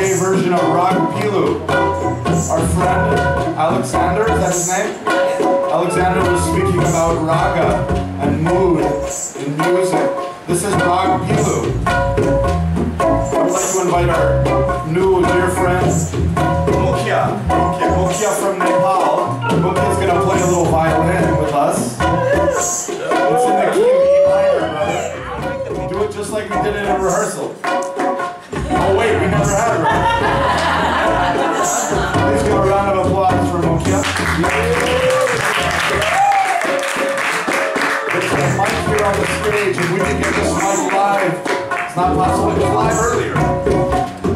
reggae version of Raag Pilu. Our friend Alexander, is that his name? Alexander was speaking about raga and mood in music. This is Raag Pilu. I'd like to invite our new dear friend, Mukia. Mukia, Mukia from Nepal. Mukia's gonna play a little violin with us. It's in the key minor, brother. Do it just like we did it in rehearsal. Stage, and we can get this mic live. It's not possible. It was live earlier.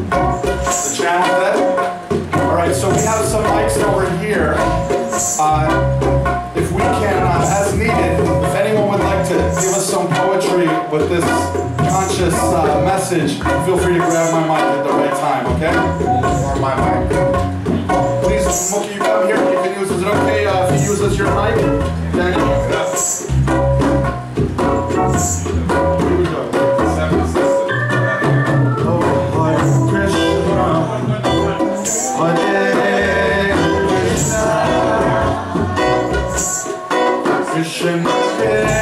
The channel dead? All right, so we have some mics over here. Uh, if we can, uh, as needed, if anyone would like to give us some poetry with this conscious uh, message, feel free to grab my mic at the right time, okay? Or my mic. Please, Mookie, you come here. You can use. Is it okay uh, if you use this your mic, Daniel? Fishing. Yeah.